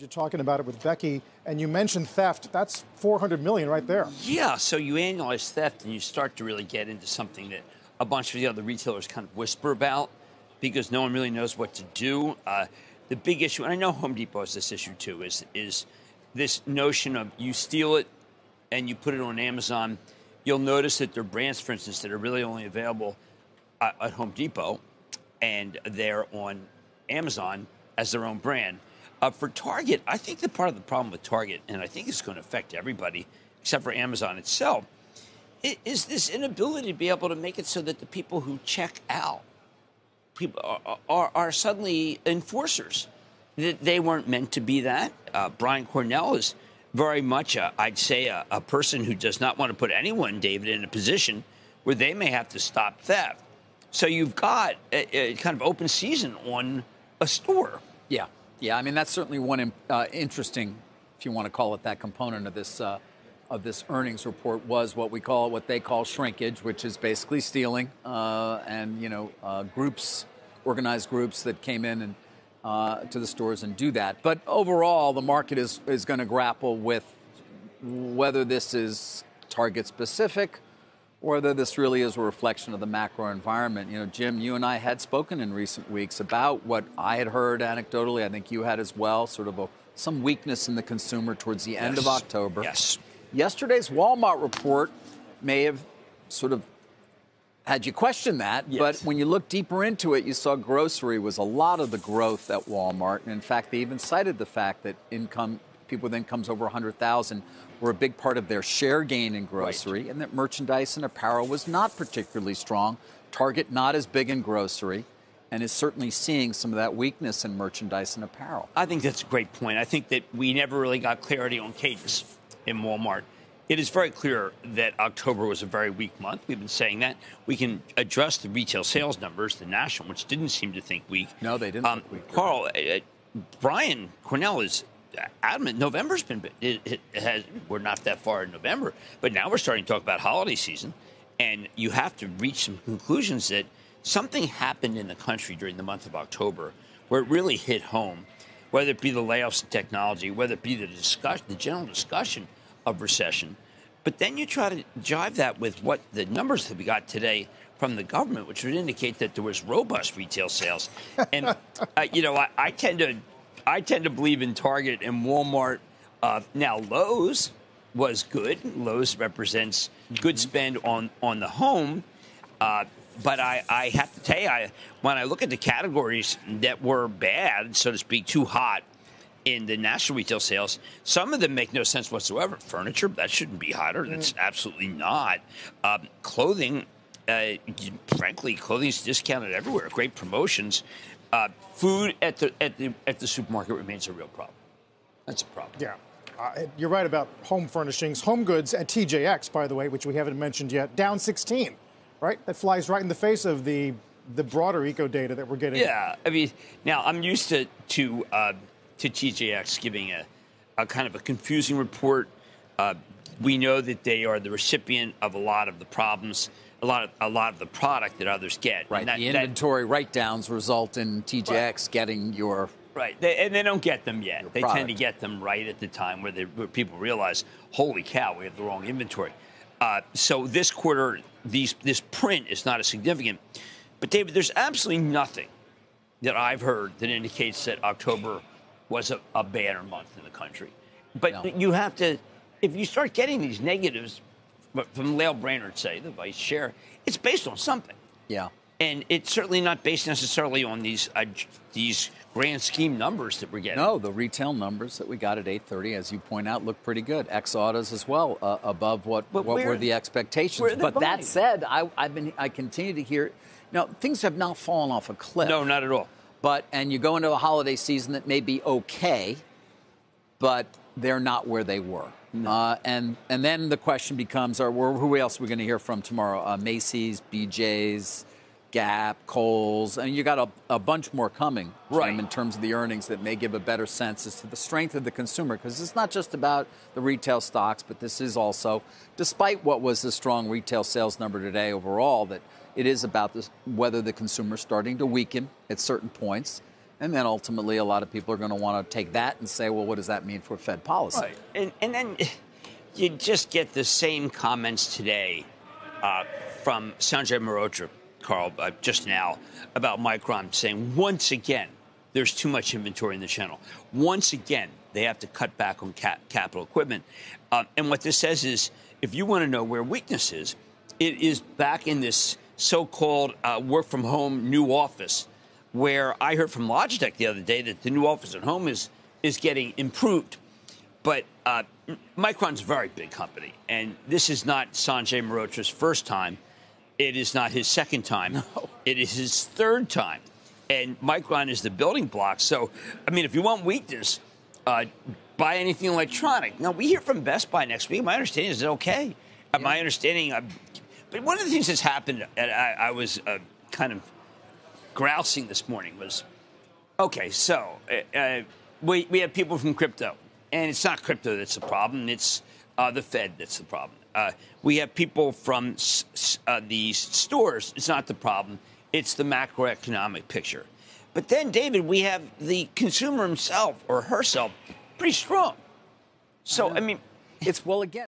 you talking about it with Becky, and you mentioned theft. That's 400 million right there. Yeah, so you annualize theft, and you start to really get into something that a bunch of the other retailers kind of whisper about because no one really knows what to do. Uh, the big issue, and I know Home Depot has this issue too, is is this notion of you steal it and you put it on Amazon. You'll notice that there are brands, for instance, that are really only available at, at Home Depot, and they're on Amazon as their own brand. Uh, for Target, I think that part of the problem with Target, and I think it's going to affect everybody except for Amazon itself, is this inability to be able to make it so that the people who check out people are, are, are suddenly enforcers. That they weren't meant to be that. Uh, Brian Cornell is very much, I'd say, a, a person who does not want to put anyone, David, in a position where they may have to stop theft. So you've got a, a kind of open season on a store. Yeah, yeah. I mean, that's certainly one uh, interesting, if you want to call it that, component of this uh, of this earnings report was what we call what they call shrinkage, which is basically stealing uh, and you know uh, groups, organized groups that came in and uh, to the stores and do that. But overall, the market is is going to grapple with whether this is target specific whether this really is a reflection of the macro environment. You know, Jim, you and I had spoken in recent weeks about what I had heard anecdotally. I think you had as well, sort of a, some weakness in the consumer towards the end yes. of October. Yes. Yesterday's Walmart report may have sort of had you question that, yes. but when you look deeper into it, you saw grocery was a lot of the growth at Walmart. And in fact, they even cited the fact that income people with incomes over 100,000 were a big part of their share gain in grocery, right. and that merchandise and apparel was not particularly strong. Target not as big in grocery, and is certainly seeing some of that weakness in merchandise and apparel. I think that's a great point. I think that we never really got clarity on cadence in Walmart. It is very clear that October was a very weak month. We've been saying that. We can address the retail sales numbers, the national, which didn't seem to think weak. No, they didn't um, weak. Carl, uh, Brian Cornell is adamant November's been it, it, has we're not that far in November, but now we're starting to talk about holiday season, and you have to reach some conclusions that something happened in the country during the month of October where it really hit home, whether it be the layoffs in technology, whether it be the discussion, the general discussion of recession. But then you try to jive that with what the numbers that we got today from the government, which would indicate that there was robust retail sales. And, uh, you know, I, I, tend to I tend to believe in Target and Walmart. Uh, now Lowe's was good. Lowe's represents good spend on on the home. Uh, but I, I have to tell you, I, when I look at the categories that were bad, so to speak, too hot in the national retail sales, some of them make no sense whatsoever. Furniture, that shouldn't be hotter. That's absolutely not. Um, clothing, uh, frankly, clothing's discounted everywhere. Great promotions. Uh, food at the at the at the supermarket remains a real problem. That's a problem. Yeah. Uh, you're right about home furnishings. Home goods at TJX, by the way, which we haven't mentioned yet, down 16, right? That flies right in the face of the the broader eco data that we're getting. Yeah, I mean, now I'm used to to uh, to TJX giving a, a kind of a confusing report. Uh, we know that they are the recipient of a lot of the problems a lot of a lot of the product that others get. Right. That, the inventory write downs result in TJX right. getting your Right, they, and they don't get them yet. They product. tend to get them right at the time where, they, where people realize, "Holy cow, we have the wrong inventory." Uh, so this quarter, these this print is not as significant. But David, there's absolutely nothing that I've heard that indicates that October was a, a banner month in the country. But no. you have to, if you start getting these negatives from Lael Brainard, say, the vice chair, it's based on something. Yeah. And it's certainly not based necessarily on these uh, these grand scheme numbers that we're getting. No, the retail numbers that we got at 8:30, as you point out, look pretty good. Ex autos as well, uh, above what what were the expectations. But buying? that said, I, I've been I continue to hear. Now things have not fallen off a cliff. No, not at all. But and you go into a holiday season that may be okay, but they're not where they were. No. Uh, and and then the question becomes: Are who else are we going to hear from tomorrow? Uh, Macy's, BJ's, Gap, Kohl's, and you got a, a bunch more coming, right? in terms of the earnings that may give a better sense as to the strength of the consumer, because it's not just about the retail stocks, but this is also, despite what was a strong retail sales number today overall, that it is about this, whether the consumer is starting to weaken at certain points And then ultimately, a lot of people are going to want to take that and say, well, what does that mean for Fed policy? Right. And, and then you just get the same comments today uh, from Sanjay Mehrotra, Carl, uh, just now about Micron saying once again, there's too much inventory in the channel. Once again, they have to cut back on cap- capital equipment. Um, and what this says is if you want to know where weakness is, it is back in this so called uh, work from home new office where I heard from Logitech the other day that the new office at home is is getting improved. But uh, Micron's a very big company, and this is not Sanjay Mehrotra's first time. It is not his second time. No. It is his third time. And Micron is the building block. So, I mean, if you want weakness, uh, buy anything electronic. Now, we hear from Best Buy next week. My understanding is it's okay. Uh, my understanding, uh, but one of the things that's happened, and I, I was uh, kind of grousing this morning was okay, so uh, uh, we, we have people from crypto, and it's not crypto that's the problem, it's uh, the Fed that's the problem. Uh, we have people from s- s- uh, these stores, it's not the problem, it's the macroeconomic picture. But then, David, we have the consumer himself or herself pretty strong. So, I mean, It's, well, again,